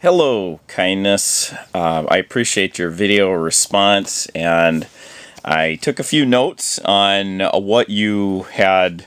Hello, kindness. Uh, I appreciate your video response, and I took a few notes on what you had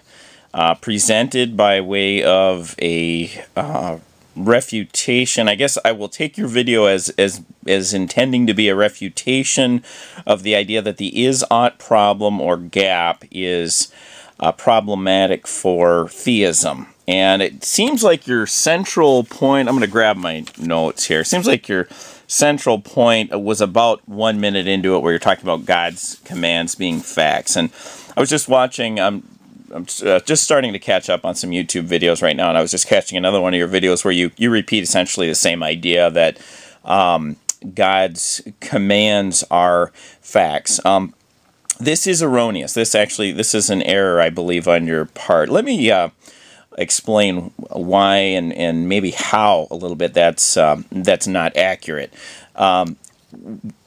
uh, presented by way of a uh, refutation. I guess I will take your video as as as intending to be a refutation of the idea that the is ought problem or gap is uh, problematic for theism. And it seems like your central point, I'm going to grab my notes here. It seems like your central point was about one minute into it where you're talking about God's commands being facts. And I was just watching, um, I'm uh, just starting to catch up on some YouTube videos right now, and I was just catching another one of your videos where you, you repeat essentially the same idea that um, God's commands are facts. Um, this is erroneous. This actually, this is an error, I believe, on your part. Let me uh, explain why and, and maybe how a little bit that's um, that's not accurate. Um,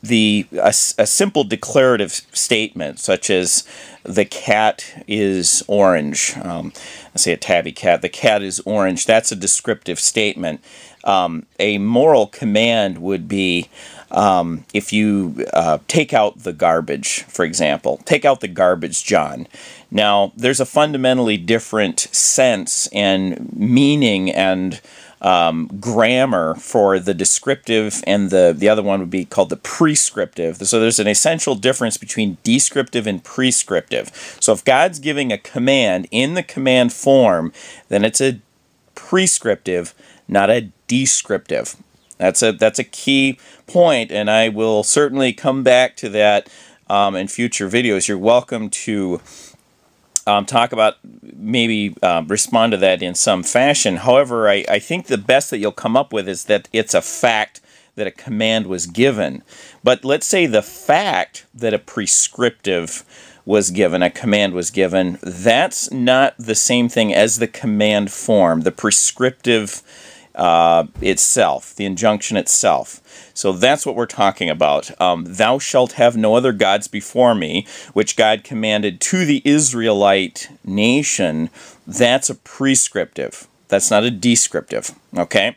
the a, a, simple declarative statement such as the cat is orange. Um, say a tabby cat. The cat is orange. That's a descriptive statement. Um, a moral command would be um, if you uh, take out the garbage, for example, take out the garbage, John. Now, there's a fundamentally different sense and meaning and um, grammar for the descriptive and the, the other one would be called the prescriptive. So there's an essential difference between descriptive and prescriptive. So if God's giving a command in the command form, then it's a prescriptive, not a descriptive. That's a that's a key point, and I will certainly come back to that um, in future videos. You're welcome to um, talk about maybe uh, respond to that in some fashion. However, I, I think the best that you'll come up with is that it's a fact that a command was given. But let's say the fact that a prescriptive was given, a command was given, that's not the same thing as the command form, the prescriptive uh, itself, the injunction itself. So that's what we're talking about. Um, Thou shalt have no other gods before me, which God commanded to the Israelite nation. That's a prescriptive. That's not a descriptive. Okay?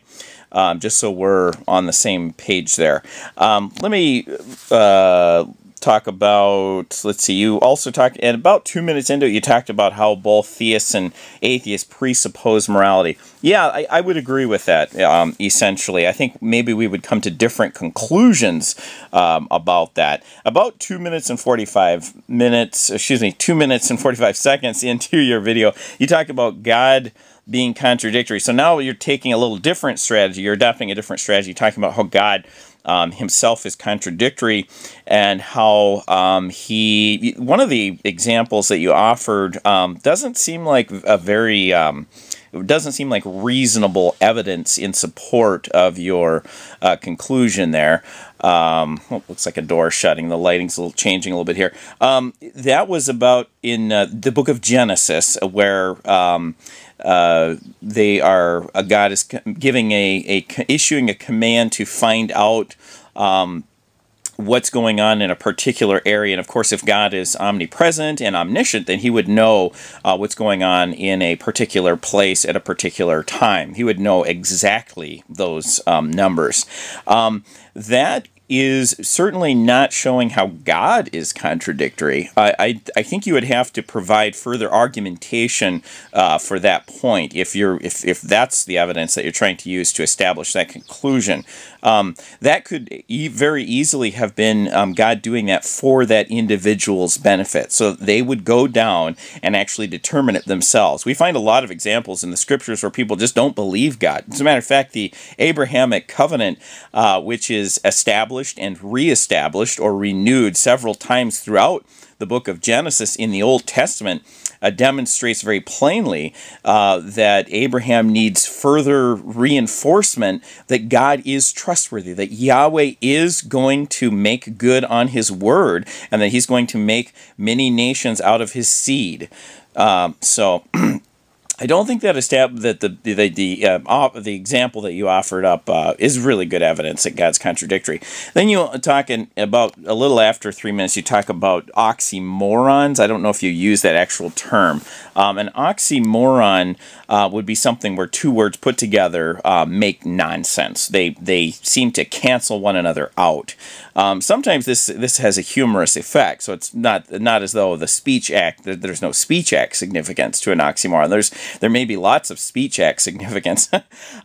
Um, just so we're on the same page there. Um, let me uh, talk about, let's see, you also talked, and about two minutes into it, you talked about how both theists and atheists presuppose morality. Yeah, I, I would agree with that, um, essentially. I think maybe we would come to different conclusions um, about that. About two minutes and 45 minutes, excuse me, two minutes and 45 seconds into your video, you talk about God being contradictory. So now you're taking a little different strategy. You're adopting a different strategy, talking about how God um, himself is contradictory and how um, he one of the examples that you offered um, doesn't seem like a very um, doesn't seem like reasonable evidence in support of your uh, conclusion there. Um, looks like a door shutting. The lighting's a little changing a little bit here. Um, that was about in uh, the book of Genesis, where um, uh, they are a God is giving a, a issuing a command to find out um, what's going on in a particular area. And of course, if God is omnipresent and omniscient, then he would know uh, what's going on in a particular place at a particular time. He would know exactly those um, numbers. Um, that is certainly not showing how God is contradictory. I, I, I think you would have to provide further argumentation uh, for that point if you're if, if that's the evidence that you're trying to use to establish that conclusion. Um, that could e very easily have been um, God doing that for that individual's benefit. So they would go down and actually determine it themselves. We find a lot of examples in the scriptures where people just don't believe God. As a matter of fact, the Abrahamic covenant, uh, which is established and reestablished or renewed several times throughout the book of Genesis in the Old Testament, uh, demonstrates very plainly uh, that Abraham needs further reinforcement that God is trustworthy, that Yahweh is going to make good on his word, and that he's going to make many nations out of his seed. Um, so. I don't think that estab- that the the the, uh, the example that you offered up uh, is really good evidence that God's contradictory. Then you talking about a little after three minutes. You talk about oxymorons. I don't know if you use that actual term. Um, an oxymoron uh, would be something where two words put together uh, make nonsense. They they seem to cancel one another out. Um, sometimes this this has a humorous effect, so it's not not as though the speech act there's no speech act significance to an oxymoron. There's there may be lots of speech act significance,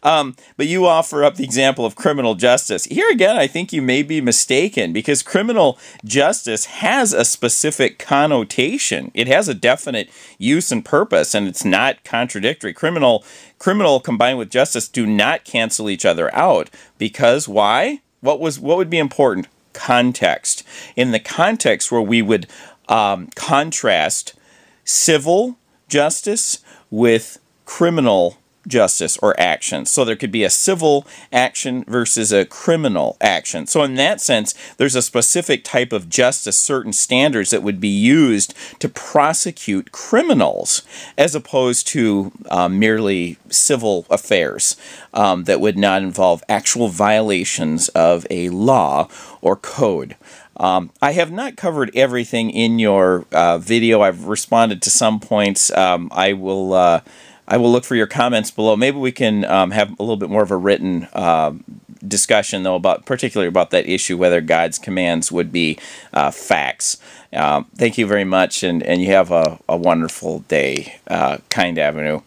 um, but you offer up the example of criminal justice. Here again, I think you may be mistaken because criminal justice has a specific connotation. It has a definite use and purpose, and it's not contradictory. Criminal criminal combined with justice do not cancel each other out because why? What was what would be important? context. In the context where we would um, contrast civil justice with criminal justice or action. So there could be a civil action versus a criminal action. So in that sense, there's a specific type of justice, certain standards that would be used to prosecute criminals, as opposed to um, merely civil affairs um, that would not involve actual violations of a law or code. Um, I have not covered everything in your uh, video. I've responded to some points. Um, I will. Uh, I will look for your comments below. Maybe we can um, have a little bit more of a written uh, discussion, though, about particularly about that issue whether God's commands would be uh, facts. Uh, thank you very much, and, and you have a, a wonderful day, uh, Kind Avenue.